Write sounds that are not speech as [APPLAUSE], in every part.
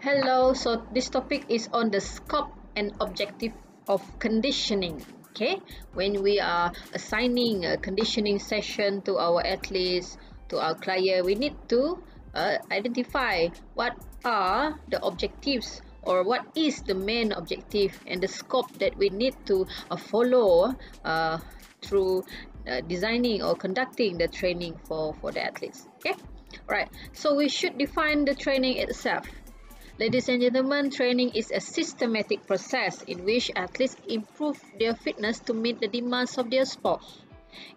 Hello, so this topic is on the scope and objective of conditioning. Okay, when we are assigning a conditioning session to our athletes, to our client, we need to uh, identify what are the objectives or what is the main objective and the scope that we need to uh, follow uh, through uh, designing or conducting the training for for the athletes okay right so we should define the training itself Ladies and gentlemen, training is a systematic process in which athletes improve their fitness to meet the demands of their sport.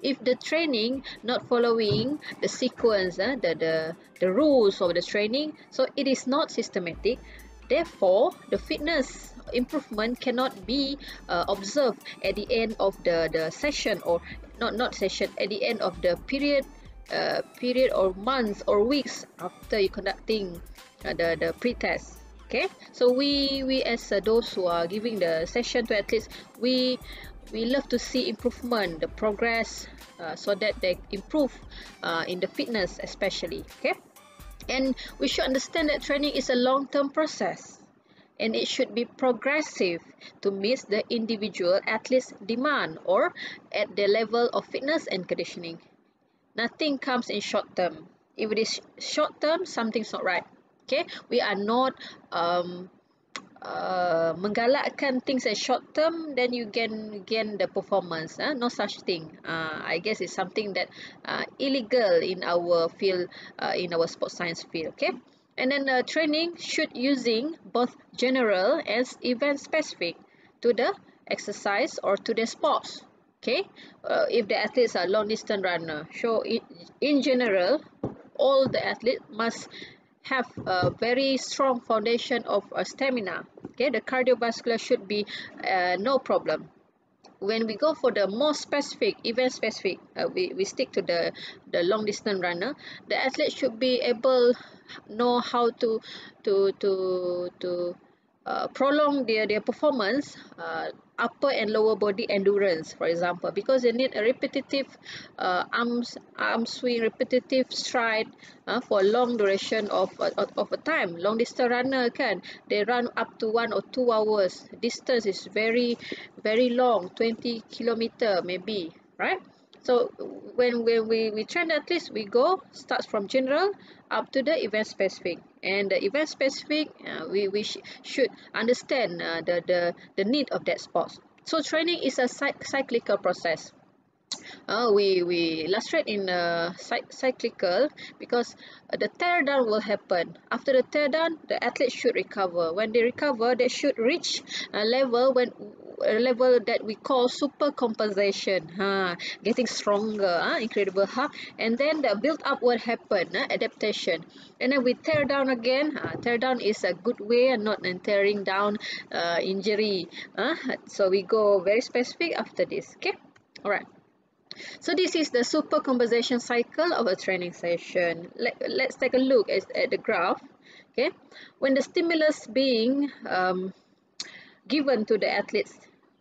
If the training not following the sequence, uh, the, the, the rules of the training, so it is not systematic, therefore the fitness improvement cannot be uh, observed at the end of the, the session or not not session at the end of the period uh, period or months or weeks after you conducting uh, the the pre-test okay? So we we as uh, those who are giving the session to athletes we we love to see improvement the progress uh, so that they improve uh, in the fitness especially okay? And we should understand that training is a long-term process and it should be progressive to meet the individual athlete's demand or at the level of fitness and conditioning nothing comes in short term. If it is short term something's not right. Okay? We are not um, uh, menggalakkan things as short term then you gain gain the performance uh, no such thing. Uh, I guess it's something that uh, illegal in our field uh, in our sports science field okay? And then uh, training should using both general as event specific to the exercise or to the sports okay. Uh, if the athletes are long distance runner. So in, in general all the athletes must have a very strong foundation of uh, stamina. Okay. The cardiovascular should be uh, no problem. When we go for the more specific event specific uh, we, we stick to the the long distance runner the athlete should be able know how to to to to uh, prolong their their performance uh, upper and lower body endurance for example. Because they need a repetitive uh, arms arm swing repetitive stride uh, for long duration of, of of a time. Long distance runner can they run up to one or two hours. Distance is very very long 20 kilometer maybe right so when, when we, we train athletes, we go starts from general up to the event specific. And the event specific, uh, we, we sh should understand uh, the, the, the need of that sport. So training is a cyclical process. Uh, we we illustrate in a cyclical because uh, the tear down will happen after the tear down the athlete should recover when they recover they should reach a level when a level that we call super compensation ha getting stronger huh? incredible huh? and then the build up will happen huh? adaptation and then we tear down again uh, tear down is a good way and not tearing down uh, injury uh, so we go very specific after this okay all right so this is the super compensation cycle of a training session Let, let's take a look at, at the graph okay when the stimulus being um, given to the athletes.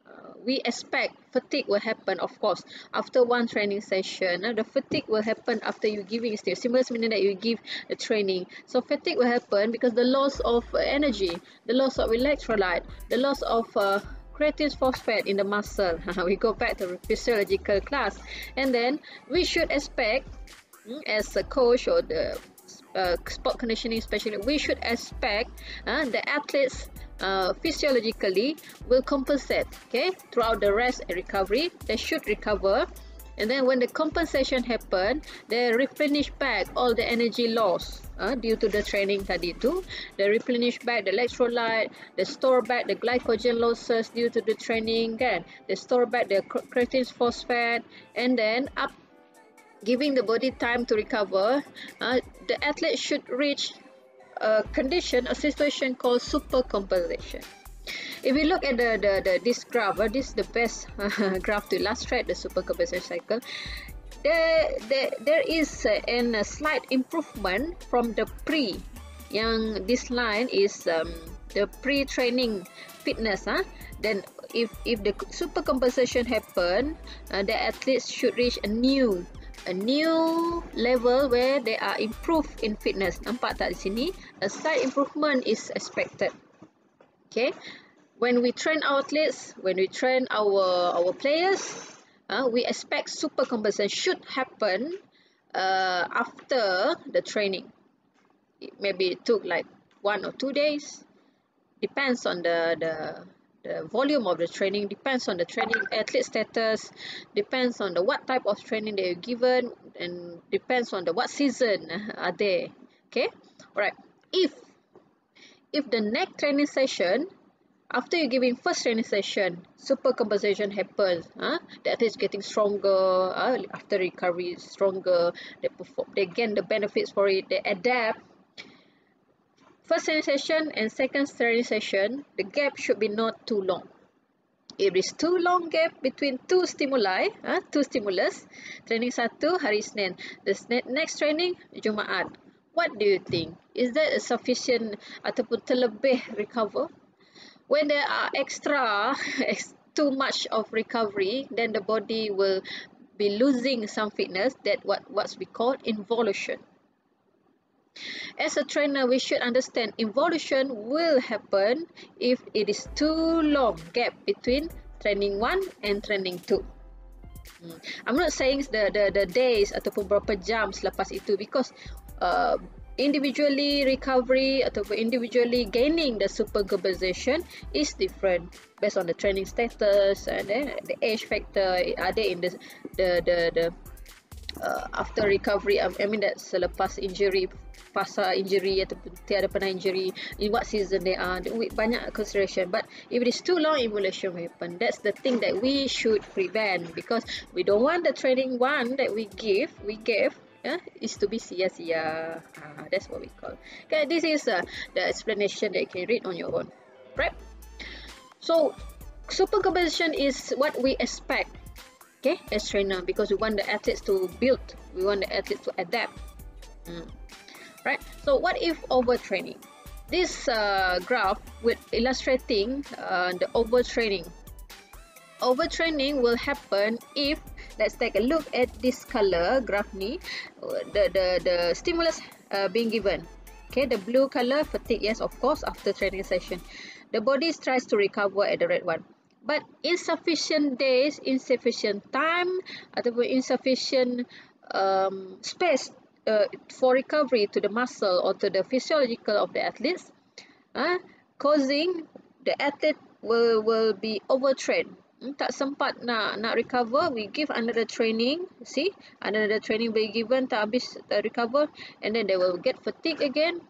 Uh, we expect fatigue will happen of course after one training session. Uh, the fatigue will happen after you giving stimulus meaning that you give the training. So fatigue will happen because the loss of uh, energy the loss of electrolyte the loss of uh, creatine phosphate in the muscle. [LAUGHS] We go back to physiological class. And then we should expect mm, as a coach or the uh, sport conditioning specialist we should expect uh, the athletes uh, physiologically will compensate okay throughout the rest and recovery they should recover. And then when the compensation happen they replenish back all the energy loss uh, due to the training tadi tu. They replenish back the electrolyte they store back the glycogen losses due to the training kan? They store back the creatine phosphate and then up giving the body time to recover uh, the athlete should reach a condition a situation called super compensation if we look at the, the, the this graph, uh, this is the best uh, [LAUGHS] graph to illustrate the super compensation cycle. There, there, there is an, a slight improvement from the pre. Yang this line is um, the pre-training fitness. Huh? Then if if the super compensation happen, uh, the athletes should reach a new a new level where they are improved in fitness. Nampak tak di sini? A slight improvement is expected. Okay. When we train our athletes, when we train our our players, uh, we expect super compensation should happen uh, after the training. It maybe it took like one or two days. Depends on the the the volume of the training depends on the training athlete status depends on the what type of training they are given and depends on the what season are they okay all right if if the next training session after you giving first training session super compensation happens huh? the athlete is getting stronger uh, after recovery stronger they perform they gain the benefits for it they adapt First session and second session, the gap should be not too long. If it's too long gap between two stimuli, uh, two stimulus, training satu hari Senin, the next training Jumaat. What do you think? Is that a sufficient ataupun terlebih recover? When there are extra, [LAUGHS] too much of recovery, then the body will be losing some fitness. That what what's we call involution. As a trainer, we should understand involution will happen if it is too long gap between training 1 and training 2. Hmm. I'm not saying the the the days ataupun berapa jam selepas itu because uh, individually recovery ataupun individually gaining the super compensation is different based on the training status and then the age factor are they in the the the, the uh, after recovery I mean that selepas injury pasal injury ataupun tiada pernah injury in what season they are banyak consideration. But if it is too long evolution will happen that's the thing that we should prevent because we don't want the training one that we give we give yeah, is to be sia-sia. Ah, that's what we call. Okay this is uh, the explanation that you can read on your own. Right? So super competition is what we expect okay as trainer because we want the athletes to build we want the athletes to adapt. Mm. Right so what if overtraining? This uh, graph with illustrating uh, the overtraining. Overtraining will happen if let's take a look at this color graph ni. The the the stimulus uh, being given. Okay the blue color fatigue yes of course after training session. The body tries to recover at the red one but insufficient days insufficient time ataupun insufficient um, space uh, for recovery to the muscle or to the physiological of the athletes, uh, causing the athlete will will be overtrained. Hmm, tak sempat nak nak recover, we give another training. See, another training be given, tak habis uh, recover, and then they will get fatigue again.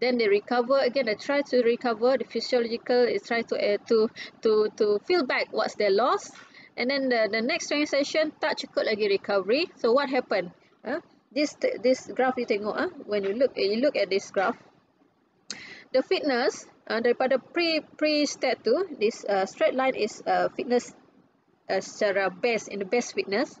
Then they recover again. They try to recover the physiological. Is try to uh, to to to feel back what's their loss. And then the the next training session tak cukup lagi recovery. So what happened? Uh, this this graph you tengok ah when you look you look at this graph the fitness uh, daripada pre pre step tu this uh, straight line is uh, fitness uh, secara best in the best fitness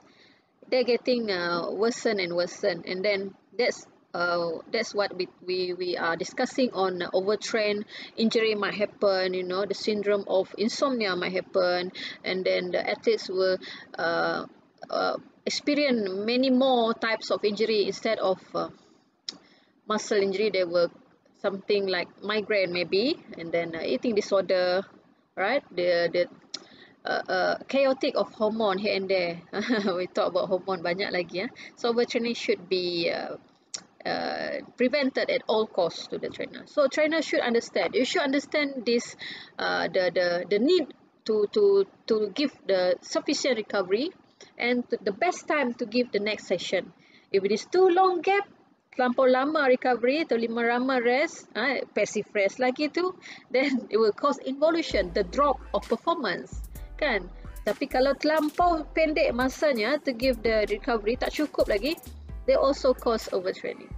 they're getting uh, worsen and worsen and then that's uh, that's what we, we we are discussing on uh, overtrain injury might happen you know the syndrome of insomnia might happen. And then the athletes will uh, uh, experience many more types of injury instead of uh, muscle injury. There were something like migraine maybe and then uh, eating disorder right? The the uh, uh, chaotic of hormone here and there. [LAUGHS] We talk about hormone banyak lagi ya so overtraining should be uh, uh, prevented at all costs to the trainer so trainer should understand you should understand this uh, the the the need to to to give the sufficient recovery and the best time to give the next session. If it is too long gap, terlampau lama recovery lima lama rest, uh, passive rest lagi tu, [LAUGHS] then it will cause involution, the drop of performance. Kan? Tapi kalau terlampau pendek masanya to give the recovery, tak cukup lagi, they also cause overtraining.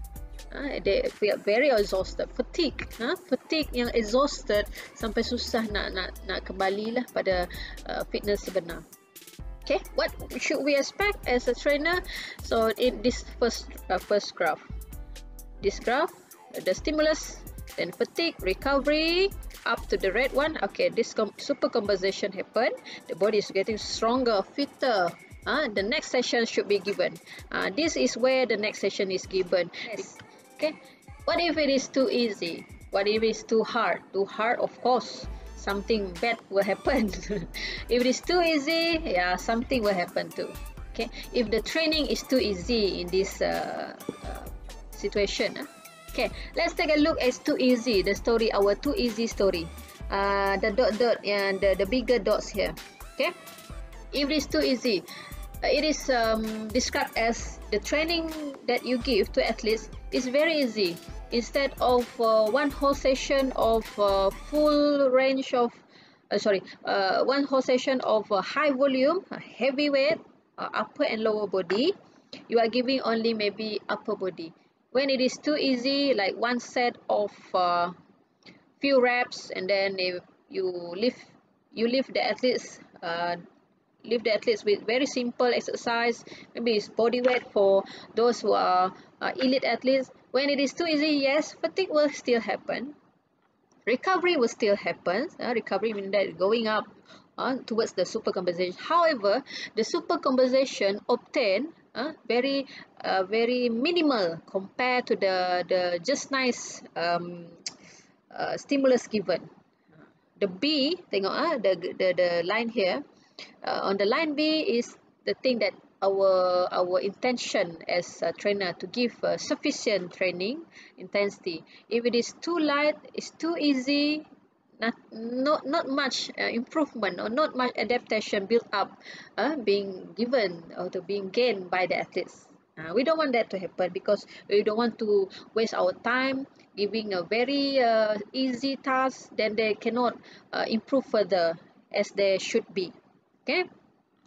Uh, they feel very exhausted, fatigue, uh, fatigue yang exhausted sampai susah nak nak nak kembali lah pada uh, fitness sebenar. Okay what should we expect as a trainer? So in this first uh, first graph. This graph the stimulus then fatigue recovery up to the red one. Okay this com super compensation happen. The body is getting stronger fitter uh, the next session should be given. Uh, this is where the next session is given. Yes. Okay. What if it is too easy? What if it is too hard? Too hard, of course, something bad will happen. [LAUGHS] if it is too easy, yeah, something will happen too. Okay. If the training is too easy in this uh, uh, situation, uh, okay, let's take a look at too easy. The story, our too easy story. Uh, the dot dot and the, the bigger dots here. Okay. If it is too easy, it is um, described as the training that you give to athletes is very easy. Instead of uh, one whole session of uh, full range of, uh, sorry, uh, one whole session of high volume, heavy weight, uh, upper and lower body, you are giving only maybe upper body. When it is too easy, like one set of few reps, and then you lift, you lift the athletes leave the athletes with very simple exercise maybe it's body weight for those who are uh, elite athletes. When it is too easy yes fatigue will still happen. Recovery will still happen. Uh, recovery means that going up uh, towards the super compensation however the super compensation obtained uh, very uh, very minimal compared to the the just nice um, uh, stimulus given. The B tengok ah uh, the, the the line here uh, on the line B is the thing that our our intention as a trainer to give uh, sufficient training intensity. If it is too light it's too easy not not not much uh, improvement or not much adaptation built up uh, being given or to being gained by the athletes. Uh, we don't want that to happen because we don't want to waste our time giving a very uh, easy task then they cannot uh, improve further as they should be okay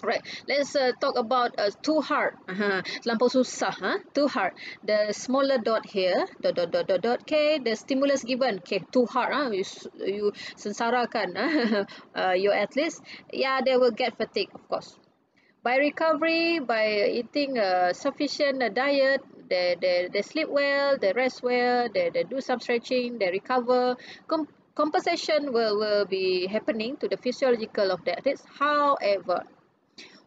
right let's uh, talk about uh, too hard uh-huh. lampau susah huh? too hard the smaller dot here dot dot dot dot dot okay the stimulus given okay too hard huh? you, you sengsarakan huh? [LAUGHS] uh, your athletes yeah they will get fatigue of course by recovery by eating a sufficient uh, diet they, they, they sleep well they rest well they, they do some stretching they recover Com compensation will, will be happening to the physiological of the athletes. However,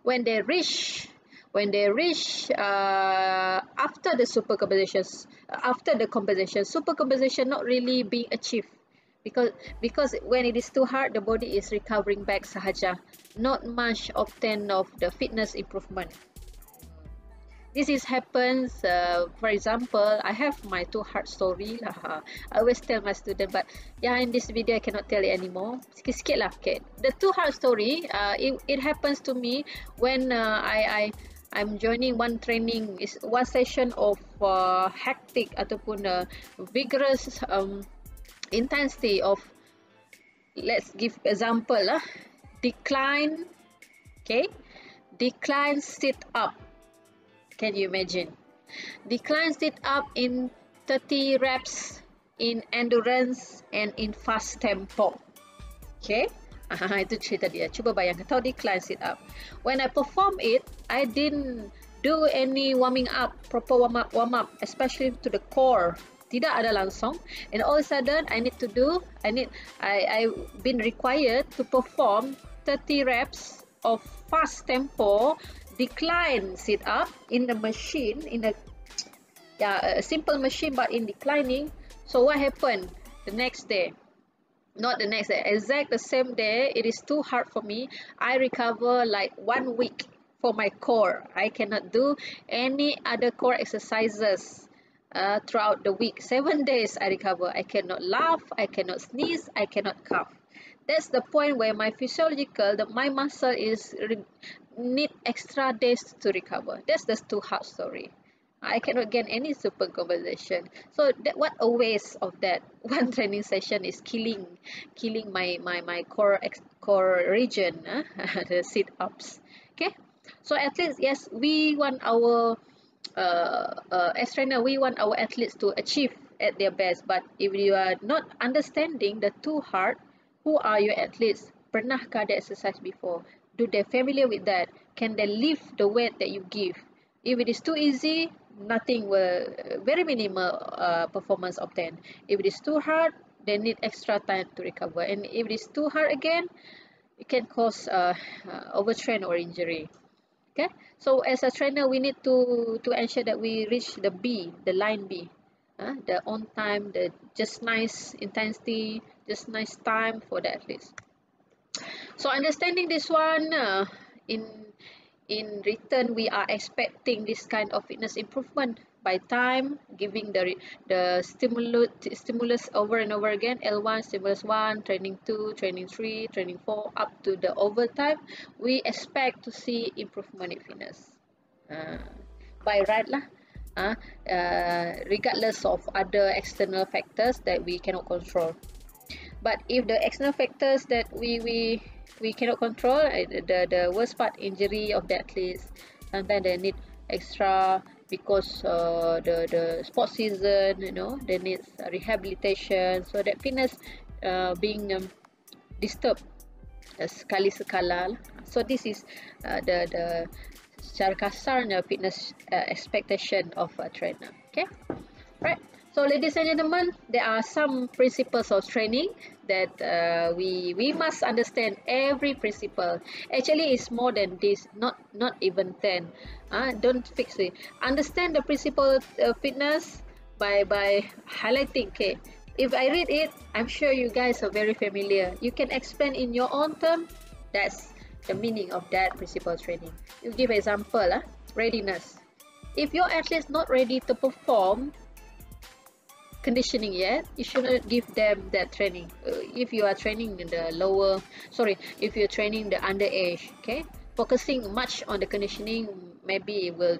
when they reach when they reach uh, after the super compensations, after the compensation, super compensation not really being achieved because because when it is too hard, the body is recovering back sahaja, not much obtained of the fitness improvement this is happens uh, for example i have my two heart story lah i always tell my student but yeah in this video i cannot tell it anymore. Sikit-sikit lah okay. The two heart story uh, it, it happens to me when uh, i i i'm joining one training. Is one session of uh, hectic ataupun uh, vigorous um, intensity of let's give example lah decline okay? Decline sit up Can you imagine? Decline sit up in 30 reps in endurance and in fast tempo. Okay? Aha, itu cerita dia. Cuba bayangkan. Tahu decline sit up. When I perform it, I didn't do any warming up, proper warm up, warm up, especially to the core. Tidak ada langsung. And all of a sudden, I need to do, I need, I, I been required to perform 30 reps of fast tempo decline sit up in the machine in a yeah, a simple machine but in declining. So what happened? The next day. Not the next day. Exact the same day. It is too hard for me. I recover like one week for my core. I cannot do any other core exercises uh, throughout the week. Seven days i recover. I cannot laugh. I cannot sneeze. I cannot cough. That's the point where my physiological the my muscle is need extra days to recover. That's the too hard story. I cannot get any super compensation so that what a waste of that [LAUGHS] one training session is killing killing my my my core ex, core region uh, [LAUGHS] the sit ups okay? So athletes yes we want our uh, uh, as trainer we want our athletes to achieve at their best. But if you are not understanding the too hard who are your athletes? Pernahkah ada exercise before do they familiar with that can they lift the weight that you give? If it is too easy nothing will very minimal uh, performance obtained. If it is too hard they need extra time to recover. And if it is too hard again it can cause uh, uh, overtrain or injury. Okay? So as a trainer we need to to ensure that we reach the b the line b. Uh, the on time the just nice intensity just nice time for the athletes so understanding this one uh, in in return we are expecting this kind of fitness improvement by time giving the the stimulus stimulus over and over again L1 stimulus 1 training 2 training 3 training 4 up to the overtime. We expect to see improvement in fitness. Uh, by right lah. Uh, uh, regardless of other external factors that we cannot control. But if the external factors that we we we cannot control the the worst part injury of the athletes. Sometimes they need extra because uh, the the sports season you know they need rehabilitation. So that fitness uh, being um, disturbed uh, sekali sekala. So this is uh, the the secara kasarnya fitness uh, expectation of a trainer. Okay? Right so ladies and gentlemen there are some principles of training that uh, we we must understand every principle. Actually it's more than this not not even 10 uh, don't fix it. Understand the principle of fitness by by highlighting okay? If i read it i'm sure you guys are very familiar. You can explain in your own term that's the meaning of that principle training. You give example uh, readiness. If your athlete is not ready to perform conditioning yet you shouldn't give them that training. Uh, if you are training in the lower sorry if you're training the underage okay focusing much on the conditioning maybe it will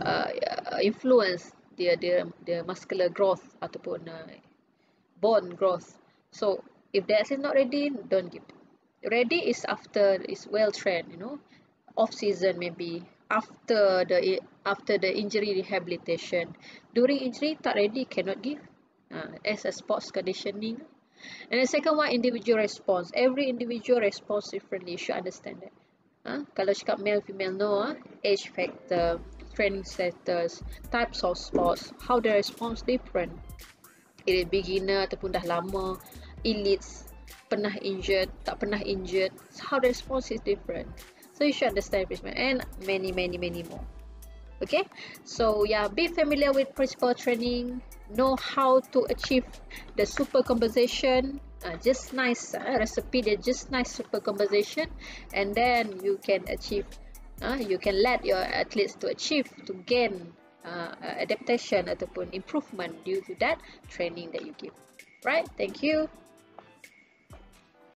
uh, influence the the the muscular growth ataupun uh, bone growth. So if that is not ready don't give ready is after is well trained you know. Off season maybe after the after the injury rehabilitation. During injury tak ready cannot give uh, as a sports conditioning. And the second one individual response. Every individual response differently. You should understand that. Uh, kalau cakap male female no uh, age factor training status types of sports how the response different. It beginner ataupun dah lama elites pernah injured tak pernah injured. How the response is different. So you should understand and many many many more okay? So yeah be familiar with principal training. Know how to achieve the super compensation uh, just nice uh, recipe the just nice super compensation and then you can achieve uh, you can let your athletes to achieve to gain uh, adaptation ataupun improvement due to that training that you give. Right? Thank you